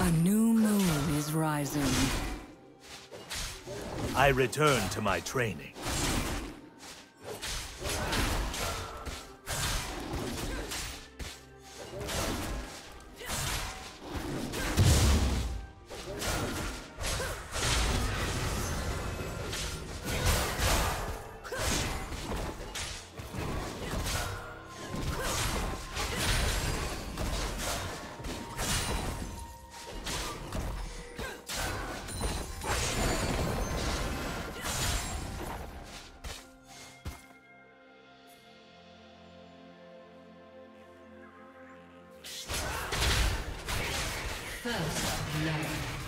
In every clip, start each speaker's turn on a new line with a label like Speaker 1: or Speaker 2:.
Speaker 1: A new moon is rising.
Speaker 2: I return to my training.
Speaker 3: First love.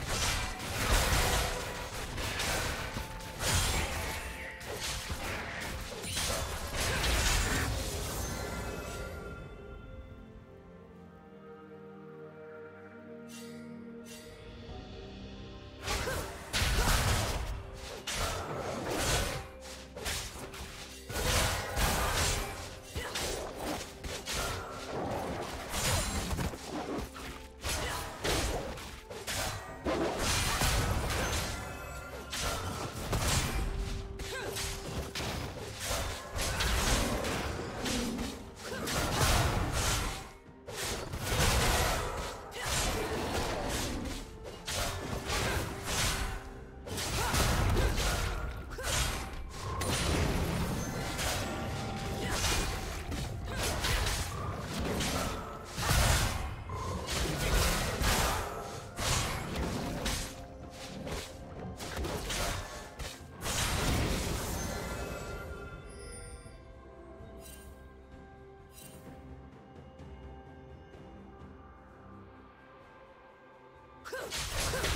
Speaker 3: Huh!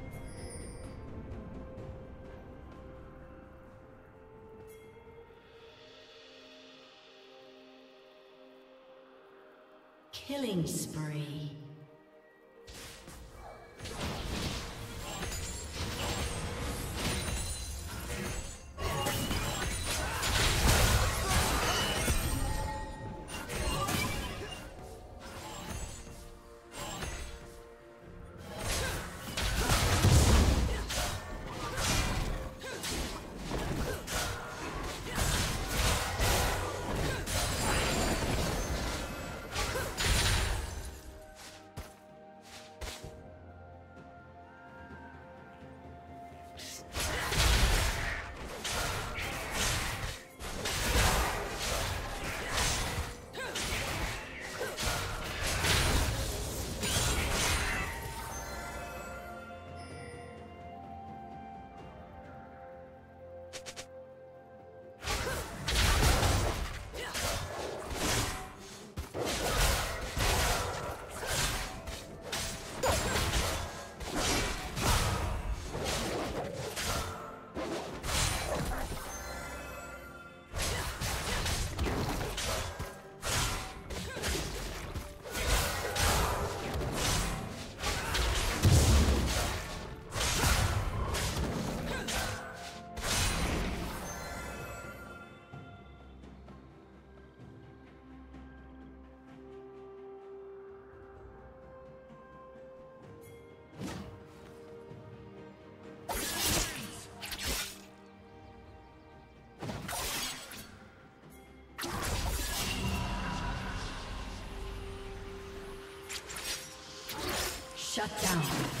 Speaker 3: Killing spree. Shut down.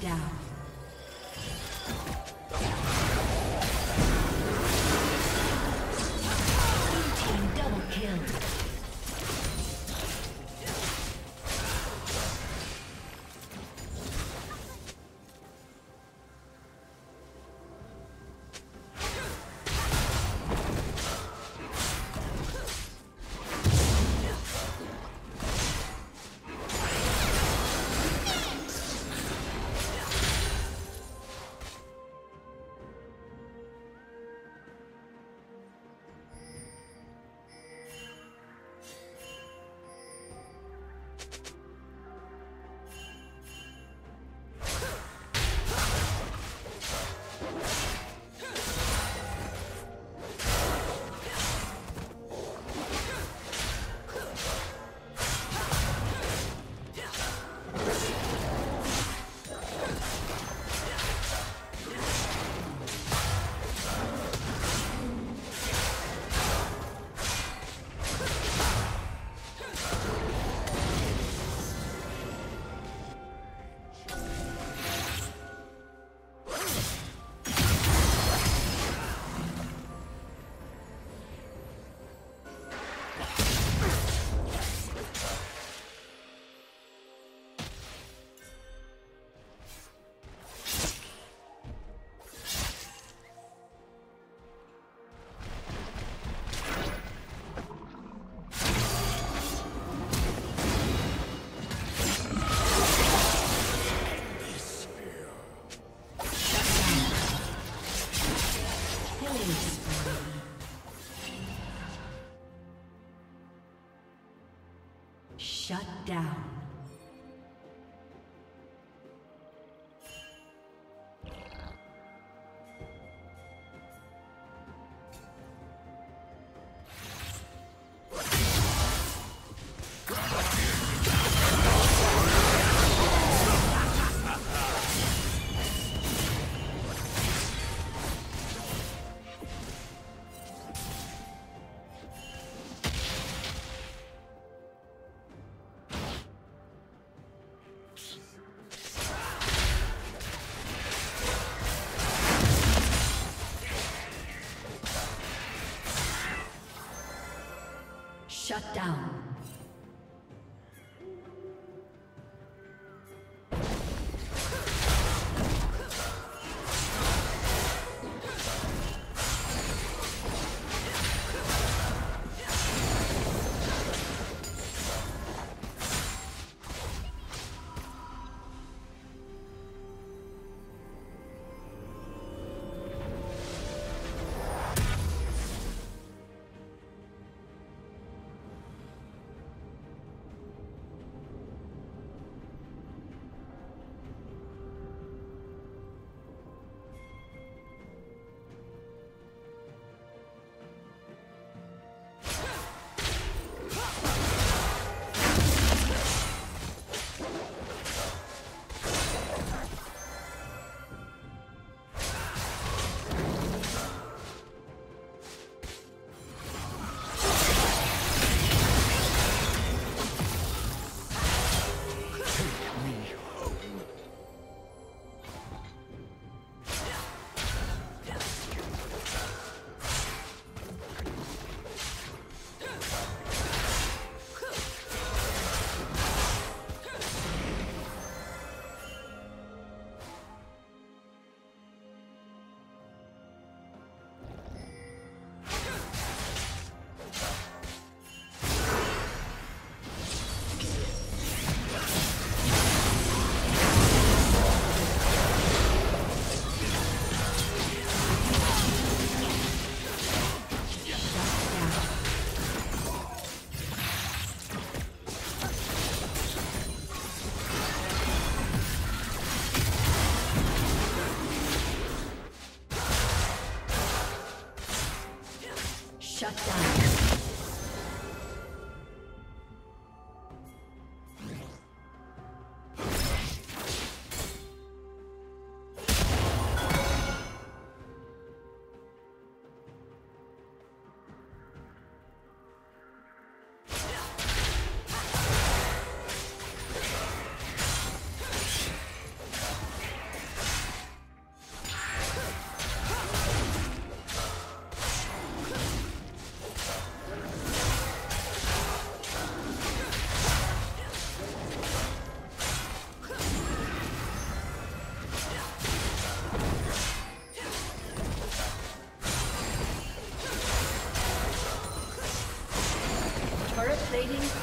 Speaker 3: Down. Shut down. Shut down.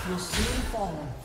Speaker 3: Will soon fall.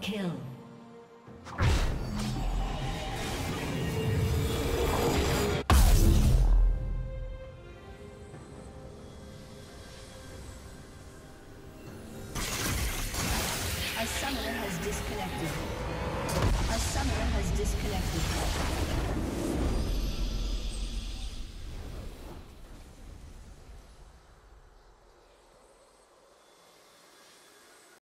Speaker 3: Kill.